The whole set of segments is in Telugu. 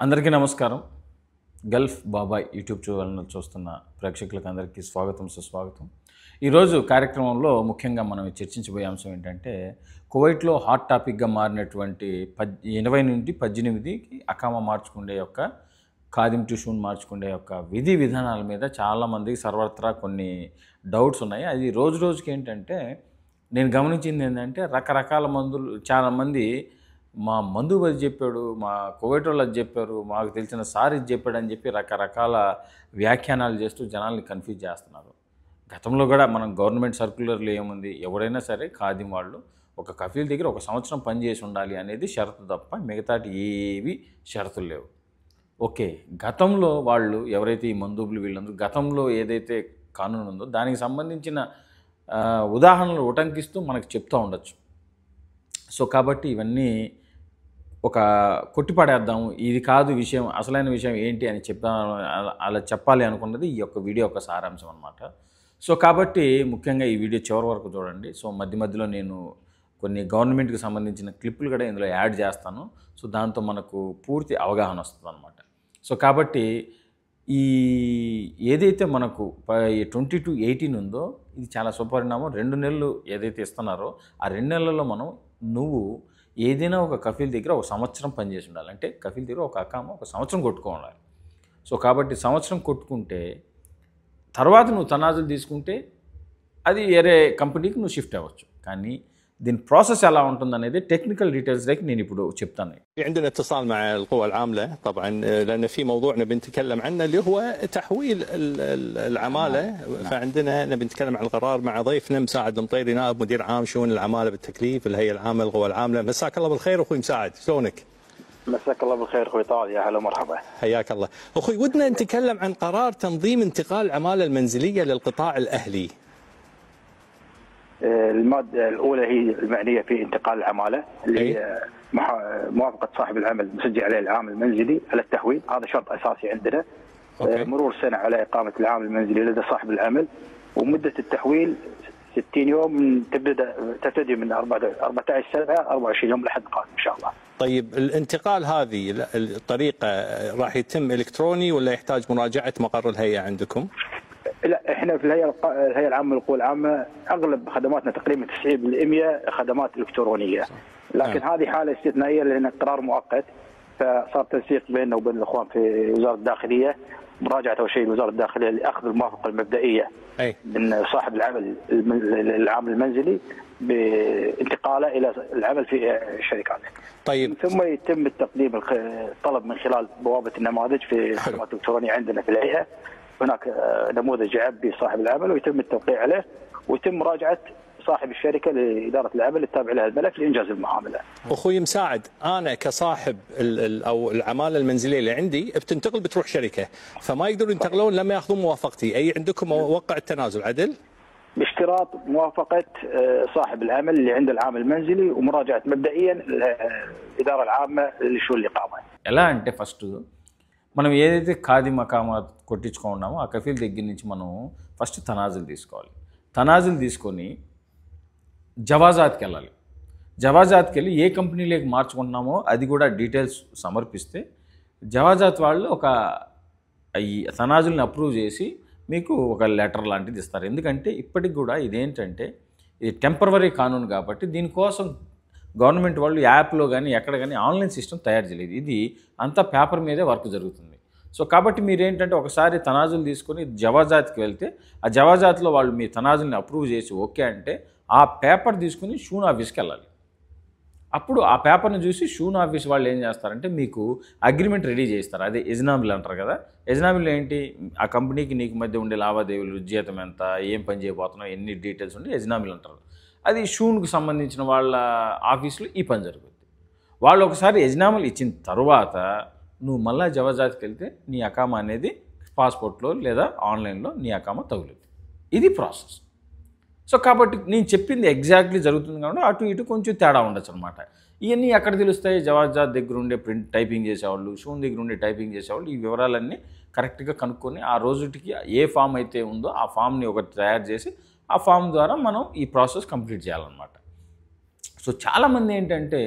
అందరికీ నమస్కారం. గల్ఫ్ బాబాయ్ యూట్యూబ్ ఛానల్ చూస్తున్న ప్రేక్షకులకు అందరికీ స్వాగతం సుస్వాగతం. ఈరోజు కార్యక్రమంలో ముఖ్యంగా మనం చర్చించబోయే అంశం ఏంటంటే కువైట్లో హాట్ టాపిక్గా మారినటువంటి పద్ ఎనభై నుండి పద్దెనిమిదికి అకామా మార్చుకునే యొక్క ఖాదిం ట్యూషన్ మార్చుకునే యొక్క విధి విధానాల మీద చాలామందికి సర్వత్రా కొన్ని డౌట్స్ ఉన్నాయి. అది రోజు రోజుకి ఏంటంటే నేను గమనించింది ఏంటంటే రకరకాల మందులు చాలామంది మా మందు అది చెప్పాడు మా కోవిడ్ వాళ్ళు అది చెప్పారు మాకు తెలిసిన సార్ ఇది చెప్పాడు అని చెప్పి రకరకాల వ్యాఖ్యానాలు చేస్తూ జనాల్ని కన్ఫ్యూజ్ చేస్తున్నారు. గతంలో కూడా మనం గవర్నమెంట్ సర్క్యులర్లో ఏముంది? ఎవరైనా సరే ఖాదిం వాళ్ళు ఒక కఫీల్ దగ్గర ఒక సంవత్సరం పనిచేసి ఉండాలి అనేది షరతు తప్ప మిగతాటి ఏవి షరతులు లేవు. ఓకే గతంలో వాళ్ళు ఎవరైతే ఈ మందుబులు వీళ్ళందరూ గతంలో ఏదైతే కానూన్ ఉందో దానికి సంబంధించిన ఉదాహరణలు ఉటంకిస్తూ మనకు చెప్తూ ఉండొచ్చు. సో కాబట్టి ఇవన్నీ ఒక కొట్టిపడేద్దాము ఇది కాదు విషయం అసలైన విషయం ఏంటి అని చెప్తా అలా- అలా చెప్పాలి అనుకున్నది ఈ యొక్క వీడియో యొక్క సారాంశం అనమాట సో కాబట్టి ముఖ్యంగా ఈ వీడియో చివరి వరకు చూడండి. సో మధ్య మధ్యలో నేను కొన్ని గవర్నమెంట్కి సంబంధించిన క్లిప్పులు కూడా ఇందులో యాడ్ చేస్తాను. సో దాంతో మనకు పూర్తి అవగాహన వస్తుంది అనమాట సో కాబట్టి ఈ ఏదైతే మనకు ట్వంటీ టు ఎయిటీన్ ఉందో ఇది చాలా సుపరిణామం రెండు నెలలు ఏదైతే ఇస్తున్నారో ఆ రెండు నెలల్లో మనం నువ్వు ఏదైనా ఒక కఫీల్ దగ్గర ఒక సంవత్సరం పనిచేసి ఉండాలి. అంటే కఫీల్ దగ్గర ఒక అకామ ఒక సంవత్సరం కొట్టుకోవాలి. సో కాబట్టి సంవత్సరం కొట్టుకుంటే తర్వాత నువ్వు తనాజులు తీసుకుంటే అది వేరే కంపెనీకి నువ్వు షిఫ్ట్ అవ్వచ్చు. కానీ దీని ప్రాసెస్ ఎలా ఉంటుందనేది టెక్నికల్ డీటెయిల్స్ దగ్గర నేను ఇప్పుడు చెప్తాను في عندنا اتصال مع القوى العاملة طبعا آه، لأن في موضوع نبي نتكلم عنه اللي هو تحويل ال- ال- العمالة فعندنا نبي نتكلم عن القرار مع ضيفنا مساعد المطيري نائب مدير عام شؤون العمالة بالتكليف الهيئة العامة للقوى العاملة مساك الله بالخير أخوي مساعد شلونك؟ مساك الله بالخير اخوي طارق يا هلا ومرحبا حياك الله أخوي ودنا نتكلم عن قرار تنظيم انتقال العمالة المنزلية للقطاع الأهلي المادة الأولى هي المعنية في انتقال العمالة اللي أي. هي موافقة صاحب العمل مسجل عليه العامل المنزلي على التحويل هذا شرط أساسي عندنا أوكي. آه، مرور سنة على إقامة العامل المنزلي لدى صاحب العمل ومدة التحويل 60 يوم من تبدأ تبتدي من 14 سنه 24 يوم لحد القادم إن شاء الله. طيب الانتقال هذه ال- الطريقة راح يتم إلكتروني ولا يحتاج مراجعة مقر الهيئة عندكم؟ لا إحنا في الهيئة الهيئة العامة للقوى العامة أغلب خدماتنا تقريبا 90% خدمات إلكترونية. لكن نعم. هذه حالة استثنائية لأن قرار مؤقت فصار تنسيق بيننا وبين الإخوان في وزارة الداخلية. مراجعة أول شيء وزارة الداخلية لأخذ الموافقة المبدئية أي. من صاحب العمل العامل المنزلي بانتقاله إلى العمل في الشركات طيب. ثم يتم التقديم الطلب من خلال بوابة النماذج في الخدمات الالكترونيه عندنا في الهيئة. هناك آه، نموذج يعبي صاحب العمل ويتم التوقيع عليه ويتم مراجعة صاحب الشركة لإدارة العمل التابع لها الملك لإنجاز المعاملة. أخوي مساعد أنا كصاحب أو العمالة المنزلية اللي عندي بتنتقل بتروح شركة فما يقدرون ينتقلون لما يأخذون موافقتي، أي عندكم موقع التنازل عدل؟ باشتراط موافقة آه، صاحب العمل اللي عنده العامل المنزلي ومراجعة مبدئيا آه، الإدارة العامة لشؤون الإقامة. الان انت فاست మనం ఏదైతే ఖాదీ మకామా కొట్టించుకున్నామో ఆ కఫీల్ దగ్గర నుంచి మనం ఫస్ట్ తనాజులు తీసుకోవాలి. తనాజులు తీసుకొని జవాజాత్కి వెళ్ళాలి జవాజాత్కి వెళ్ళి ఏ కంపెనీలోకి మార్చుకుంటున్నామో అది కూడా డీటెయిల్స్ సమర్పిస్తే జవాజాత్ వాళ్ళు ఒక ఈ తనాజుల్ని అప్రూవ్ చేసి మీకు ఒక లెటర్ లాంటిది ఇస్తారు. ఎందుకంటే ఇప్పటికి కూడా ఇదేంటంటే ఇది టెంపరవరీ కానూన్ కాబట్టి దీనికోసం గవర్నమెంట్ వాళ్ళు యాప్లో కానీ ఎక్కడ కానీ ఆన్లైన్ సిస్టమ్ తయారు చేయలేదు. ఇది అంతా పేపర్ మీదే వర్క్ జరుగుతుంది. సో కాబట్టి మీరేంటంటే ఒకసారి తనాజులు తీసుకొని జవాజాత్కి వెళ్తే ఆ జవాజాత్లో వాళ్ళు మీ తనాజుల్ని అప్రూవ్ చేసి ఓకే అంటే ఆ పేపర్ తీసుకుని షూన్ ఆఫీస్కి వెళ్ళాలి. అప్పుడు ఆ పేపర్ని చూసి షూన్ ఆఫీస్ వాళ్ళు ఏం చేస్తారంటే మీకు అగ్రిమెంట్ రెడీ చేస్తారు అదే ఎజనాబిల్ అంటారు కదా ఎజనాబిల్ ఏంటి? ఆ కంపెనీకి నీకు మధ్య ఉండే లావాదేవీలు జీతం ఎంత ఏం పని చేయబోతున్నావు ఎన్ని డీటెయిల్స్ ఉండి ఎజనామిల్ అంటారు. అది షూన్కు సంబంధించిన వాళ్ళ ఆఫీసులో ఈ పని జరుగుతుంది వాళ్ళు ఒకసారి ఎజనామల్ ఇచ్చిన తర్వాత నువ్వు మళ్ళా జవజాతికి వెళ్తే నీ అకామా అనేది పాస్పోర్ట్లో లేదా ఆన్లైన్లో నీ అకామా తగులుద్ది. ఇది ప్రాసెస్. సో కాబట్టి నేను చెప్పింది ఎగ్జాక్ట్లీ జరుగుతుంది కాబట్టి అటు ఇటు కొంచెం తేడా ఉండొచ్చు అనమాట ఇవన్నీ ఎక్కడ తెలుస్తాయి? జవాజాద్ దగ్గర ఉండే ప్రింట్ టైపింగ్ చేసేవాళ్ళు షూన్ దగ్గర ఉండే టైపింగ్ చేసేవాళ్ళు ఈ వివరాలన్నీ కరెక్ట్గా కనుక్కొని ఆ రోజుటికి ఏ ఫామ్ అయితే ఉందో ఆ ఫామ్ని ఒకటి తయారు చేసి ఆ ఫామ్ ద్వారా మనం ఈ ప్రాసెస్ కంప్లీట్ చేయాలన్నమాట. సో చాలామంది ఏంటంటే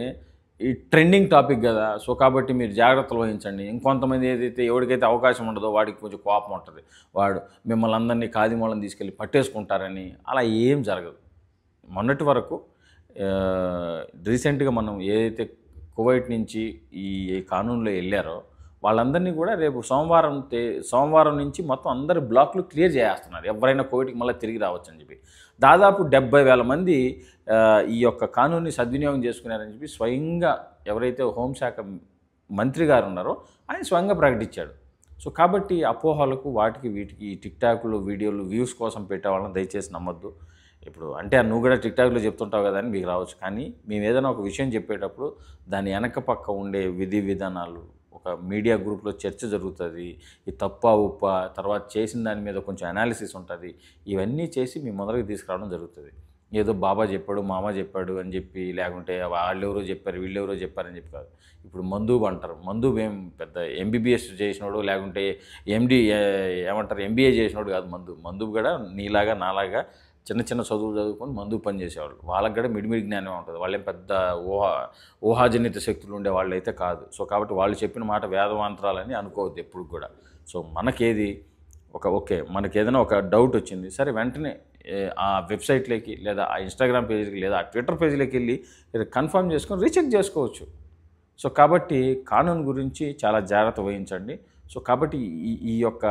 ఈ ట్రెండింగ్ టాపిక్ కదా సో కాబట్టి మీరు జాగ్రత్తలు వహించండి. ఇంకొంతమంది ఏదైతే ఎవరికైతే అవకాశం ఉండదో వాడికి కొంచెం కోపం ఉంటుంది. వాడు మిమ్మల్ని అందరినీ కాదిమూలం తీసుకెళ్ళి పట్టేసుకుంటారని అలా ఏం జరగదు. మొన్నటి వరకు రీసెంట్గా మనం ఏదైతే కువైట్ నుంచి ఈ కానూన్లో వెళ్ళారో వాళ్ళందరినీ కూడా రేపు సోమవారం సోమవారం నుంచి మొత్తం అందరి బ్లాక్లు క్లియర్ చేస్తున్నారు ఎవరైనా కోవిడ్కి మళ్ళీ తిరిగి రావచ్చు అని చెప్పి. దాదాపు డెబ్బై వేల మంది ఈ యొక్క కానూన్ని సద్వినియోగం చేసుకున్నారని చెప్పి స్వయంగా ఎవరైతే హోంశాఖ మంత్రి గారు ఉన్నారో ఆయన స్వయంగా ప్రకటించాడు. సో కాబట్టి అపోహలకు వాటికి వీటికి ఈ టిక్ టాక్లు వీడియోలు వ్యూస్ కోసం పెట్టే వాళ్ళని దయచేసి నమ్మొద్దు. ఇప్పుడు అంటే నువ్వు కూడా టిక్ టాక్లో చెప్తుంటావు కదా అని మీకు రావచ్చు. కానీ మేము ఏదైనా ఒక విషయం చెప్పేటప్పుడు దాని వెనక పక్క ఉండే విధి విధానాలు ఒక మీడియా గ్రూప్లో చర్చ జరుగుతుంది. ఈ తప్ప ఉప్ప తర్వాత చేసిన దాని మీద కొంచెం అనాలిసిస్ ఉంటుంది. ఇవన్నీ చేసి మీ మొదలుకి తీసుకురావడం జరుగుతుంది. ఏదో బాబా చెప్పాడు మామ చెప్పాడు అని చెప్పి లేకుంటే వాళ్ళెవరో చెప్పారు వీళ్ళెవరో చెప్పారని చెప్పి కాదు. ఇప్పుడు మందూబ్ అంటారు. మందూబ్ ఏం పెద్ద ఎంబీబీఎస్ చేసినోడు లేకుంటే ఎండి ఏమంటారు? ఎంబీఏ చేసినోడు కాదు మందు. మందూబ్ కూడా నీలాగా నాలాగా చిన్న చిన్న చదువులు చదువుకొని మందు పని చేసేవాళ్ళు వాళ్ళకి కూడా మిడిమిడి జ్ఞానం ఉంటుంది. వాళ్ళేం పెద్ద ఊహా ఊహాజనిత శక్తులు ఉండే వాళ్ళు అయితే కాదు. సో కాబట్టి వాళ్ళు చెప్పిన మాట వేదమంత్రాలని అనుకోవద్దు ఎప్పుడు కూడా. సో మనకేది ఒక ఓకే మనకి ఏదైనా ఒక డౌట్ వచ్చింది. సరే వెంటనే ఆ వెబ్సైట్లోకి లేదా ఆ ఇన్స్టాగ్రామ్ పేజ్కి లేదా ఆ ట్విట్టర్ పేజ్లోకి వెళ్ళి కన్ఫర్మ్ చేసుకొని రీచెక్ చేసుకోవచ్చు. సో కాబట్టి కానూన్ గురించి చాలా జాగ్రత్త వహించండి. సో కాబట్టి ఈ ఈ యొక్క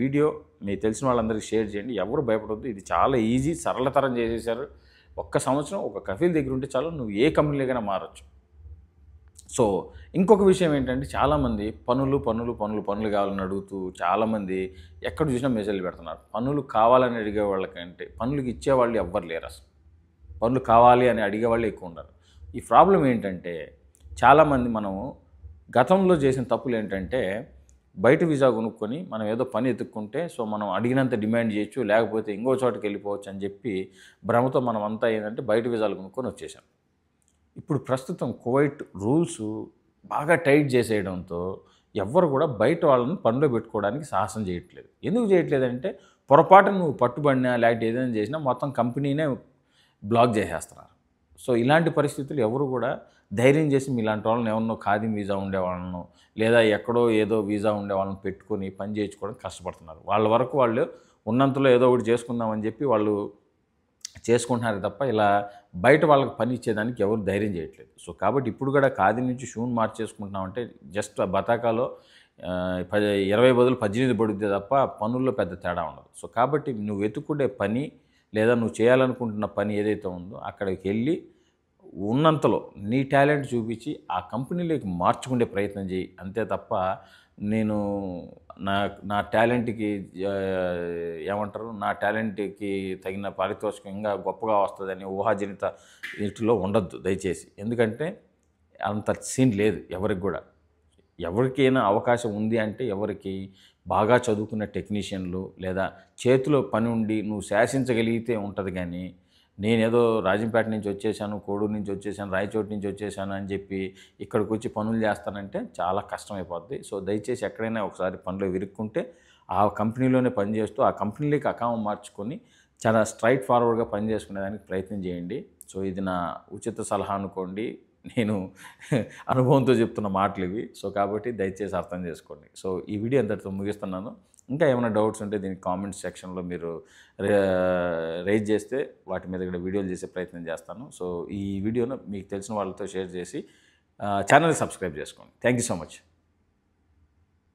వీడియో మీకు తెలిసిన వాళ్ళందరికీ షేర్ చేయండి. ఎవరు భయపడొద్దు. ఇది చాలా ఈజీ సరళతరం చేసేసారు ఒక్క సంవత్సరం ఒక కఫీల్ దగ్గర ఉంటే చాలు నువ్వు ఏ కంపెనీలోకైనా మారచ్చు. సో ఇంకొక విషయం ఏంటంటే చాలామంది పనులు పనులు పనులు పనులు కావాలని అడుగుతూ చాలామంది ఎక్కడ చూసినా మెసేజ్లు పెడుతున్నారు. పనులు కావాలని అడిగే వాళ్ళకంటే పనులకు ఇచ్చేవాళ్ళు ఎవ్వరు లేరు అసలు. పనులు కావాలి అని అడిగే వాళ్ళు ఎక్కువ ఉన్నారు ఈ ప్రాబ్లం ఏంటంటే చాలామంది మనం గతంలో చేసిన తప్పులు ఏంటంటే బయట వీసా కొనుక్కొని మనం ఏదో పని ఎత్తుక్కుంటే సో మనం అడిగినంత డిమాండ్ చేయొచ్చు లేకపోతే ఇంకో చోటకి వెళ్ళిపోవచ్చు అని చెప్పి భ్రమతో మనం అంతా ఏంటంటే బయట వీసాలు కొనుక్కొని వచ్చేసాం. ఇప్పుడు ప్రస్తుతం కువైట్ రూల్స్ బాగా టైట్ చేసేయడంతో ఎవ్వరు కూడా బయట వాళ్ళని పనిలో పెట్టుకోవడానికి సాహసం చేయట్లేదు. ఎందుకు చేయట్లేదంటే పొరపాటు నువ్వు పట్టుబడినా లేకపోతే ఏదైనా చేసినా మొత్తం కంపెనీనే బ్లాక్ చేసేస్తున్నారు. సో ఇలాంటి పరిస్థితులు ఎవరు కూడా ధైర్యం చేసి మీలాంటి వాళ్ళని ఎవరినో ఖాదీం వీసా ఉండేవాళ్ళను లేదా ఎక్కడో ఏదో వీసా ఉండే వాళ్ళని పెట్టుకొని పని చేయించుకోవడానికి కష్టపడుతున్నారు. వాళ్ళ వరకు వాళ్ళు ఉన్నంతలో ఏదో ఒకటి చేసుకుందామని చెప్పి వాళ్ళు చేసుకుంటున్నారు తప్ప ఇలా బయట వాళ్ళకి పని ఇచ్చేదానికి ఎవరు ధైర్యం చేయట్లేదు. సో కాబట్టి ఇప్పుడు కూడా ఖాదీ నుంచి షూన్ మార్చేసుకుంటున్నామంటే జస్ట్ ఆ బతాకాలో పది ఇరవై బదులు పద్దెనిమిది పడుద్ది తప్ప పనుల్లో పెద్ద తేడా ఉండదు. సో కాబట్టి నువ్వు వెతుక్కునే పని లేదా నువ్వు చేయాలనుకుంటున్న పని ఏదైతే ఉందో అక్కడికి వెళ్ళి ఉన్నంతలో నీ టాలెంట్ చూపించి ఆ కంపెనీలోకి మార్చుకునే ప్రయత్నం చేయి. అంతే తప్ప నేను నా నా టాలెంట్కి ఏమంటారు నా టాలెంట్కి తగిన పారితోషికం ఇంకా గొప్పగా వస్తుందని ఊహాజనిత వీటిలో ఉండొద్దు దయచేసి. ఎందుకంటే అంత సీన్ లేదు ఎవరికి కూడా. ఎవరికైనా అవకాశం ఉంది అంటే ఎవరికి బాగా చదువుకున్న టెక్నీషియన్లు లేదా చేతిలో పని ఉండి నువ్వు శాసించగలిగితే ఉంటుంది కానీ నేనేదో రాజంపేట నుంచి వచ్చేసాను కోడూరు నుంచి వచ్చేసాను రాయచోటు నుంచి వచ్చేసాను అని చెప్పి ఇక్కడికి వచ్చి పనులు చేస్తానంటే చాలా కష్టమైపోద్ది. సో దయచేసి ఎక్కడైనా ఒకసారి పనిలో విరుక్కుంటే ఆ కంపెనీలోనే పనిచేస్తూ ఆ కంపెనీలోకి అకామం మార్చుకొని చాలా స్ట్రైట్ ఫార్వర్డ్గా పని చేసుకునేదానికి ప్రయత్నం చేయండి. సో ఇది నా ఉచిత సలహా అనుకోండి. నేను అనుభవంతో చెప్తున్న మాటలు ఇవి. సో కాబట్టి దయచేసి అర్థం చేసుకోండి. సో ఈ వీడియో అంతటితో ముగిస్తున్నాను. ఇంకా ఏమైనా డౌట్స్ ఉంటే దీనికి కామెంట్ సెక్షన్లో మీరు రైజ్ చేస్తే వాటి మీద కూడా వీడియోలు చేసే ప్రయత్నం చేస్తాను. సో ఈ వీడియోను మీకు తెలిసిన వాళ్ళతో షేర్ చేసి ఛానల్ సబ్స్క్రైబ్ చేసుకోండి. Thank you so much.